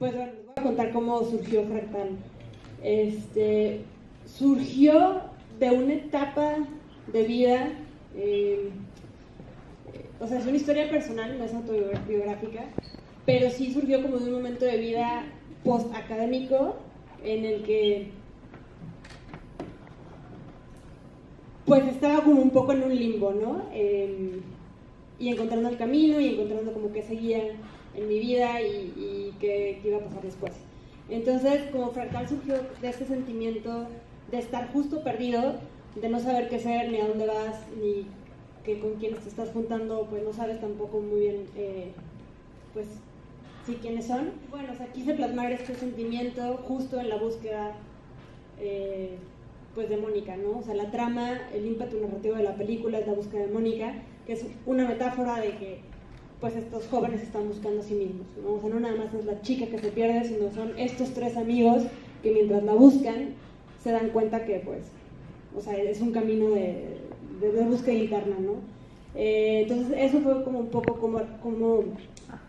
Pues bueno, les voy a contar cómo surgió Fractal. Este, surgió de una etapa de vida, eh, o sea, es una historia personal, no es autobiográfica, pero sí surgió como de un momento de vida post-académico en el que pues estaba como un poco en un limbo, ¿no? Em, y encontrando el camino y encontrando como que seguía en mi vida y, y qué, iba a pasar después. Entonces, como fractal surgió de ese sentimiento de estar justo perdido, de no saber qué hacer, ni a dónde vas, ni que con quiénes te estás juntando, pues no sabes tampoco muy bien, eh, pues sí, quiénes son. Bueno, o sea, quise plasmar este sentimiento justo en la búsqueda, eh, pues de Mónica, ¿no? O sea, la trama, el ímpetu narrativo de la película es la búsqueda de Mónica, que es una metáfora de que pues estos jóvenes están buscando a sí mismos. ¿no? O sea, no nada más es la chica que se pierde, sino son estos tres amigos que mientras la buscan se dan cuenta que pues, o sea, es un camino de, de, búsqueda interna, ¿no? Eh, entonces eso fue como un poco como, como,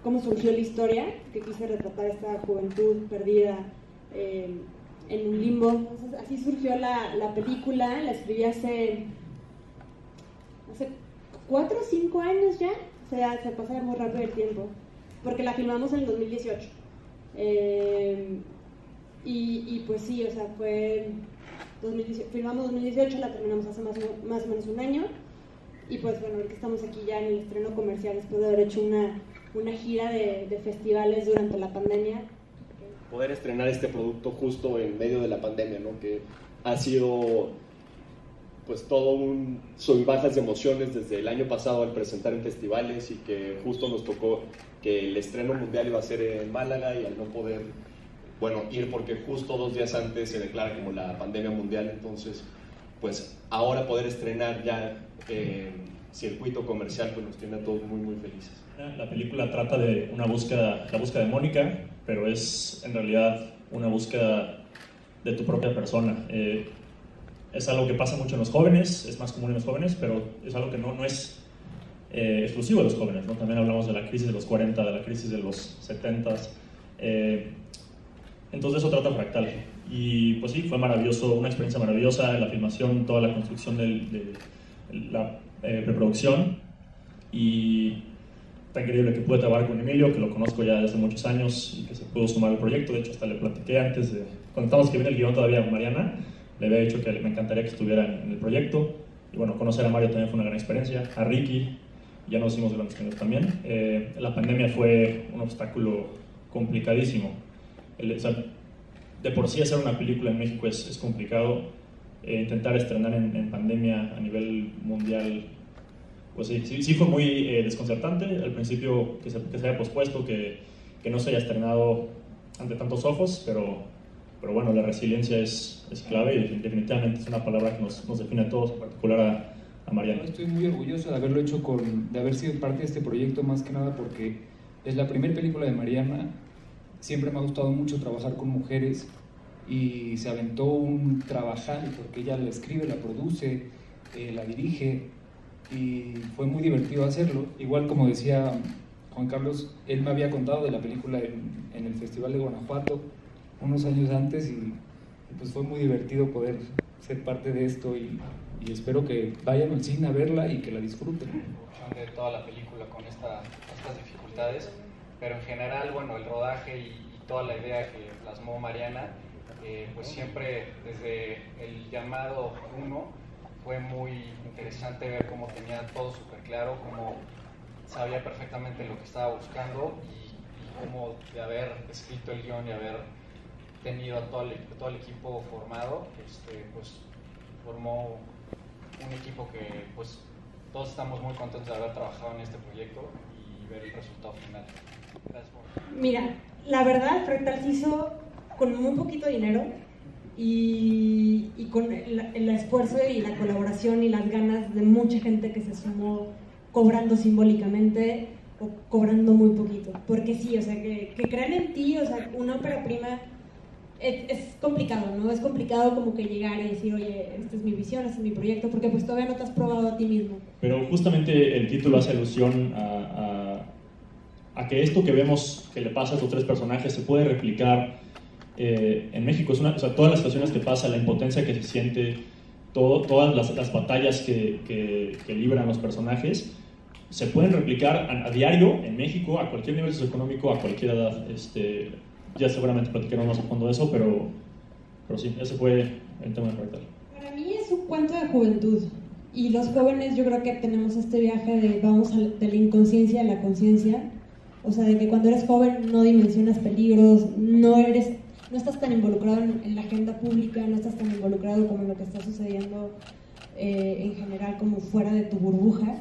como, surgió la historia, que quise retratar esta juventud perdida eh, en un limbo. Así surgió la, la película, la escribí hace, hace cuatro o cinco años ya, sea, se pasa muy rápido el tiempo, porque la filmamos en el 2018. Eh, y, pues sí, o sea, fue 2018, filmamos 2018, la terminamos hace más, más o menos un año. Y pues bueno, que estamos aquí ya en el estreno comercial después de haber hecho una, una gira de, de festivales durante la pandemia. Poder estrenar este producto justo en medio de la pandemia, ¿no? Que ha sido pues todo un sub bajas de emociones desde el año pasado al presentar en festivales y que justo nos tocó que el estreno mundial iba a ser en Málaga y al no poder, bueno, ir porque justo dos días antes se declara como la pandemia mundial, entonces pues ahora poder estrenar ya en circuito comercial pues nos tiene a todos muy muy felices. La película trata de una búsqueda, la búsqueda de Mónica, pero es en realidad una búsqueda de tu propia persona. Eh, es algo que pasa mucho en los jóvenes, es más común en los jóvenes, pero es algo que no, no es eh, exclusivo de los jóvenes. ¿no? También hablamos de la crisis de los 40, de la crisis de los 70. Eh, entonces eso trata fractal. Y pues sí, fue maravilloso, una experiencia maravillosa, la filmación, toda la construcción de, la eh, preproducción. Y tan increíble que pude trabajar con Emilio, que lo conozco ya desde muchos años y que se pudo sumar al proyecto. De hecho, hasta le platiqué antes de, cuando estábamos escribiendo el guion todavía con Mariana, le había dicho que me encantaría que estuviera en el proyecto. Y bueno, conocer a Mario también fue una gran experiencia. A Ricky, ya nos hicimos grandes amigos también. Eh, la pandemia fue un obstáculo complicadísimo. El, de por sí hacer una película en México es, es complicado. Eh, intentar estrenar en, pandemia a nivel mundial, pues sí, sí, fue muy eh, desconcertante. Al principio que se, que se haya pospuesto, que, que no se haya estrenado ante tantos ojos, pero pero bueno, la resiliencia es, es clave y definitivamente es una palabra que nos, nos define a todos, en particular a, a Mariana. Estoy muy orgulloso de haberlo hecho con, de haber sido parte de este proyecto más que nada porque es la primera película de Mariana. Siempre me ha gustado mucho trabajar con mujeres y se aventó un trabajar porque ella la escribe, la produce, eh, la dirige y fue muy divertido hacerlo. Igual como decía Juan Carlos, él me había contado de la película en, en el Festival de Guanajuato unos años antes y, pues fue muy divertido poder ser parte de esto y, espero que vayan al cine a verla y que la disfruten. De toda la película con estas dificultades, pero en general, bueno, el rodaje y, toda la idea que plasmó Mariana, eh, pues siempre desde el llamado uno fue muy interesante ver cómo tenía todo súper claro, cómo sabía perfectamente lo que estaba buscando y, y cómo de haber escrito el guion y haber tenido a todo el, todo el equipo formado, este, pues formó un equipo que pues todos estamos muy contentos de haber trabajado en este proyecto y ver el resultado final. Gracias Mira, la verdad, Fractal hizo con muy poquito dinero y, y con el, el, esfuerzo y la colaboración y las ganas de mucha gente que se sumó cobrando simbólicamente o cobrando muy poquito. Porque sí, o sea, que, que crean en ti, o sea, una ópera prima es, complicado, ¿no? Es complicado como que llegar y decir, oye, esta es mi visión, este es mi proyecto, porque pues todavía no te has probado a ti mismo. Pero justamente el título hace alusión a, a que esto que vemos que le pasa a estos tres personajes se puede replicar eh, en México. Es una, o sea, todas las situaciones que pasa, la impotencia que se siente, todo, todas las, las batallas que, que, que, libran los personajes, se pueden replicar a, a, diario en México, a cualquier nivel socioeconómico, a cualquier edad. Este, ya seguramente platicaremos a fondo de eso, pero, pero sí, ese fue el tema de fractal. Para mí es un cuento de juventud. Y los jóvenes yo creo que tenemos este viaje de vamos a, de la inconsciencia a la conciencia. O sea, de que cuando eres joven no dimensionas peligros, no eres no estás tan involucrado en, en, la agenda pública, no estás tan involucrado como en lo que está sucediendo eh, en general como fuera de tu burbuja.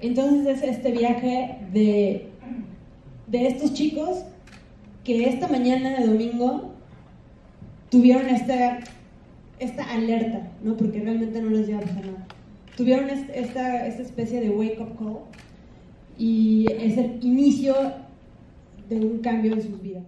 Entonces es este viaje de, de estos chicos que esta mañana de domingo tuvieron esta, esta alerta, ¿no? porque realmente no les lleva a nada. Tuvieron esta, esta especie de wake-up call y es el inicio de un cambio en sus vidas.